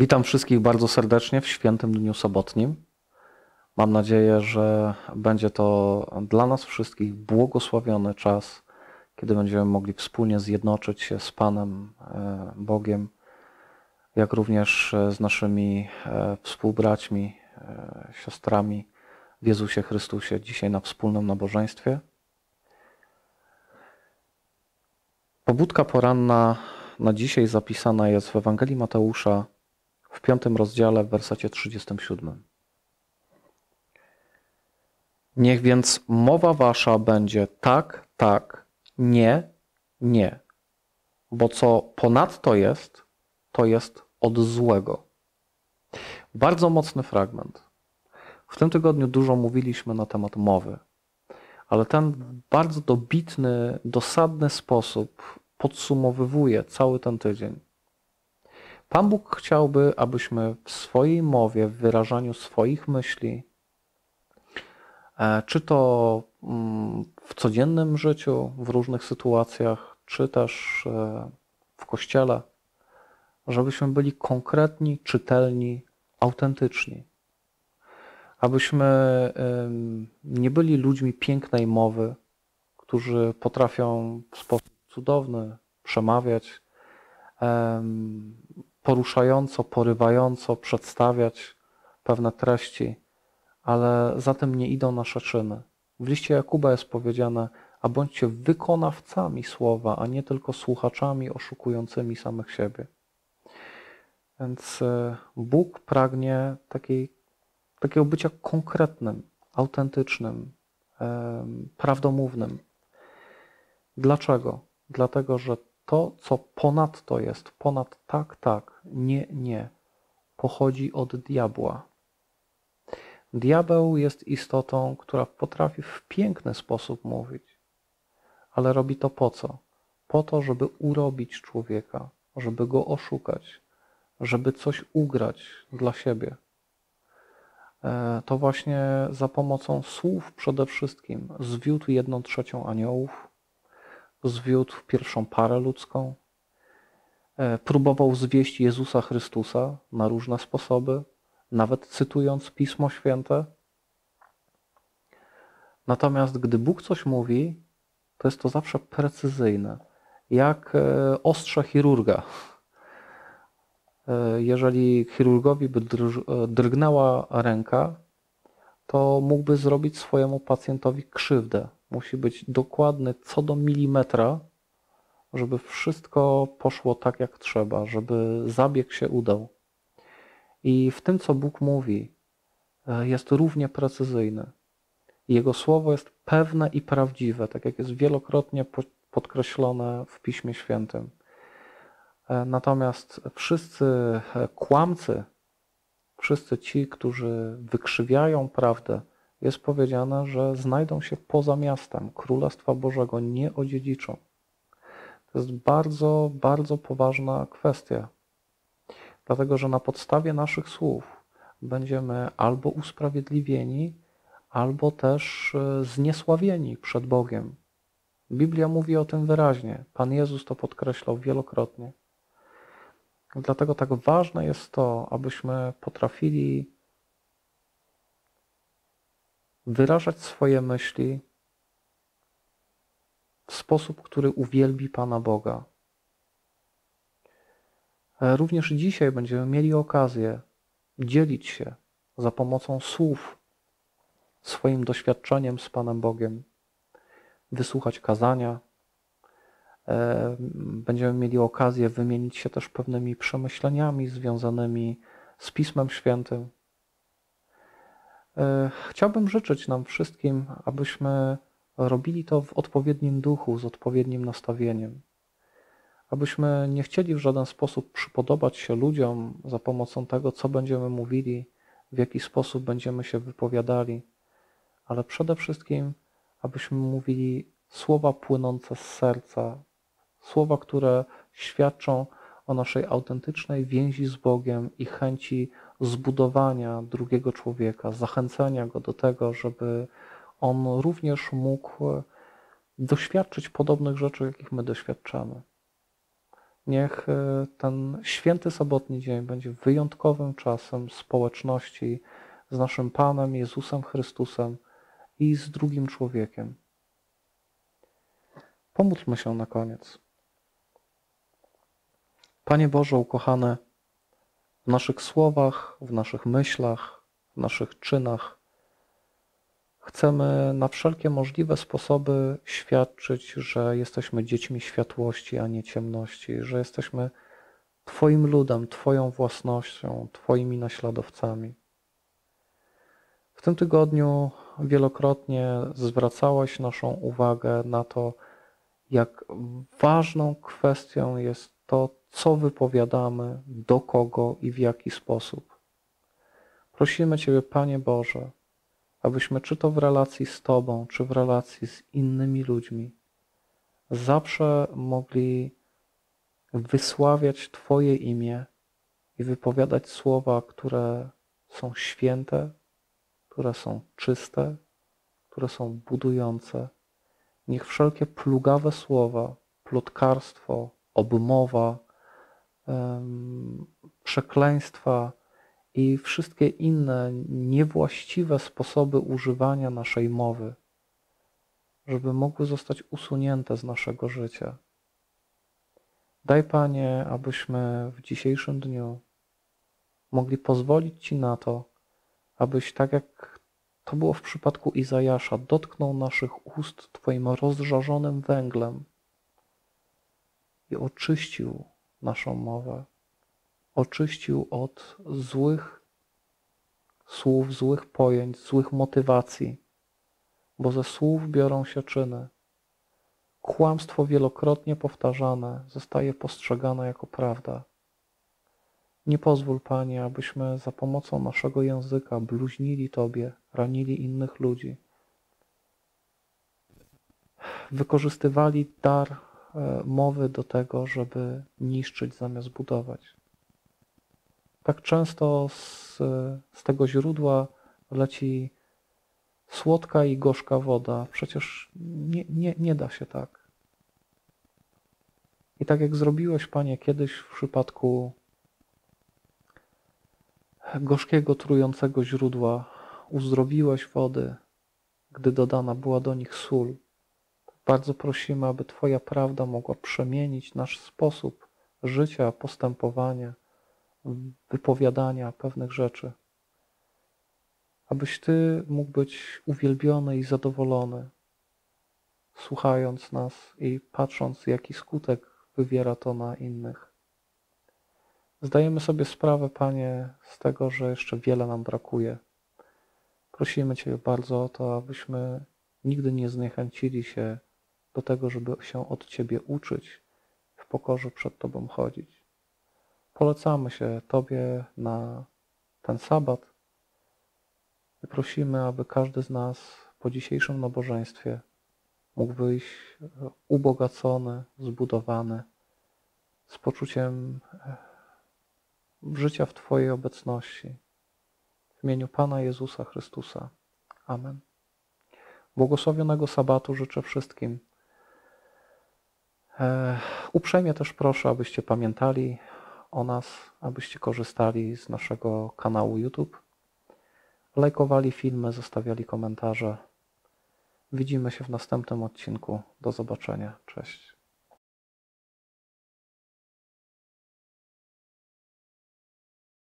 Witam wszystkich bardzo serdecznie w świętym dniu sobotnim. Mam nadzieję, że będzie to dla nas wszystkich błogosławiony czas, kiedy będziemy mogli wspólnie zjednoczyć się z Panem e, Bogiem, jak również e, z naszymi e, współbraćmi, siostrami w Jezusie Chrystusie dzisiaj na wspólnym nabożeństwie. Pobudka poranna na dzisiaj zapisana jest w Ewangelii Mateusza w piątym rozdziale, w wersecie 37. Niech więc mowa wasza będzie tak, tak, nie, nie, bo co ponadto jest, to jest od złego. Bardzo mocny fragment. W tym tygodniu dużo mówiliśmy na temat mowy, ale ten bardzo dobitny, dosadny sposób podsumowywuje cały ten tydzień. Pan Bóg chciałby, abyśmy w swojej mowie, w wyrażaniu swoich myśli, e, czy to mm, w codziennym życiu, w różnych sytuacjach, czy też e, w kościele, żebyśmy byli konkretni, czytelni, autentyczni. Abyśmy nie byli ludźmi pięknej mowy, którzy potrafią w sposób cudowny przemawiać, poruszająco, porywająco przedstawiać pewne treści, ale za tym nie idą nasze czyny. W liście Jakuba jest powiedziane, a bądźcie wykonawcami słowa, a nie tylko słuchaczami oszukującymi samych siebie. Więc e, Bóg pragnie takiej, takiego bycia konkretnym, autentycznym, prawdomównym. Dlaczego? Dlatego, że to, co ponadto jest, ponad tak, tak, nie, nie, pochodzi od diabła. Diabeł jest istotą, która potrafi w piękny sposób mówić, ale robi to po co? Po to, żeby urobić człowieka, żeby go oszukać, żeby coś ugrać dla siebie. E, to właśnie za pomocą słów przede wszystkim zwiódł jedną trzecią aniołów, zwiódł pierwszą parę ludzką, e, próbował zwieść Jezusa Chrystusa na różne sposoby, nawet cytując Pismo Święte. Natomiast gdy Bóg coś mówi, to jest to zawsze precyzyjne, jak e, ostrze chirurga. E, jeżeli chirurgowi by drgnęła ręka, to mógłby zrobić swojemu pacjentowi krzywdę, musi być dokładny co do milimetra, żeby wszystko poszło tak, jak trzeba, żeby zabieg się udał. I w tym, co Bóg mówi, e, jest równie precyzyjny. Jego słowo jest pewne i prawdziwe, tak jak jest wielokrotnie podkreślone w Piśmie Świętym. E, natomiast wszyscy e, kłamcy, wszyscy ci, którzy wykrzywiają prawdę, jest powiedziane, że znajdą się poza miastem. Królestwa Bożego nie odziedziczą. To jest bardzo, bardzo poważna kwestia. Dlatego, że na podstawie naszych słów będziemy albo usprawiedliwieni, albo też e, zniesławieni przed Bogiem. Biblia mówi o tym wyraźnie. Pan Jezus to podkreślał wielokrotnie. Dlatego tak ważne jest to, abyśmy potrafili wyrażać swoje myśli w sposób, który uwielbi Pana Boga. E, również dzisiaj będziemy mieli okazję dzielić się za pomocą słów swoim doświadczeniem z Panem Bogiem, wysłuchać kazania. E, będziemy mieli okazję wymienić się też pewnymi przemyśleniami związanymi z Pismem Świętym. E, chciałbym życzyć nam wszystkim, abyśmy robili to w odpowiednim duchu, z odpowiednim nastawieniem. Abyśmy nie chcieli w żaden sposób przypodobać się ludziom za pomocą tego, co będziemy mówili, w jaki sposób będziemy się wypowiadali, ale przede wszystkim, abyśmy mówili słowa płynące z serca, słowa, które świadczą o naszej autentycznej więzi z Bogiem i chęci zbudowania drugiego człowieka, zachęcenia go do tego, żeby on również mógł doświadczyć podobnych rzeczy, jakich my doświadczamy. Niech e, ten święty sobotni dzień będzie wyjątkowym czasem społeczności z naszym Panem Jezusem Chrystusem i z drugim człowiekiem. Pomódlmy się na koniec. Panie Boże, ukochane, w naszych słowach, w naszych myślach, w naszych czynach chcemy na wszelkie możliwe sposoby świadczyć, że jesteśmy dziećmi światłości, a nie ciemności, że jesteśmy Twoim ludem, Twoją własnością, Twoimi naśladowcami. W tym tygodniu wielokrotnie zwracałeś naszą uwagę na to, jak ważną kwestią jest to, co wypowiadamy, do kogo i w jaki sposób. Prosimy Ciebie, Panie Boże, abyśmy czy to w relacji z Tobą, czy w relacji z innymi ludźmi, zawsze mogli wysławiać Twoje imię i wypowiadać słowa, które są święte, które są czyste, które są budujące. Niech wszelkie plugawe słowa, plotkarstwo, obmowa, przekleństwa i wszystkie inne niewłaściwe sposoby używania naszej mowy, żeby mogły zostać usunięte z naszego życia. Daj Panie, abyśmy w dzisiejszym dniu mogli pozwolić Ci na to, abyś tak jak to było w przypadku Izajasza, dotknął naszych ust Twoim rozżarzonym węglem i oczyścił naszą mowę, oczyścił od złych słów, złych pojęć, złych motywacji, bo ze słów biorą się czyny. Kłamstwo wielokrotnie powtarzane zostaje postrzegane jako prawda. Nie pozwól, Panie, abyśmy za pomocą naszego języka bluźnili Tobie, ranili innych ludzi. Wykorzystywali dar mowy do tego, żeby niszczyć zamiast budować. Tak często z, z tego źródła leci słodka i gorzka woda. Przecież nie, nie, nie da się tak. I tak jak zrobiłeś, Panie, kiedyś w przypadku gorzkiego, trującego źródła uzdrowiłeś wody, gdy dodana była do nich sól. Bardzo prosimy, aby Twoja prawda mogła przemienić nasz sposób życia, postępowania, wypowiadania pewnych rzeczy. Abyś Ty mógł być uwielbiony i zadowolony, słuchając nas i patrząc, jaki skutek wywiera to na innych. Zdajemy sobie sprawę, Panie, z tego, że jeszcze wiele nam brakuje. Prosimy Cię bardzo o to, abyśmy nigdy nie zniechęcili się do tego, żeby się od Ciebie uczyć, w pokorze przed Tobą chodzić. Polecamy się Tobie na ten sabat i prosimy, aby każdy z nas po dzisiejszym nabożeństwie mógł wyjść ubogacony, zbudowany, z poczuciem życia w Twojej obecności. W imieniu Pana Jezusa Chrystusa. Amen. Błogosławionego sabatu życzę wszystkim. E, uprzejmie też proszę, abyście pamiętali o nas, abyście korzystali z naszego kanału YouTube, lajkowali filmy, zostawiali komentarze. Widzimy się w następnym odcinku. Do zobaczenia. Cześć.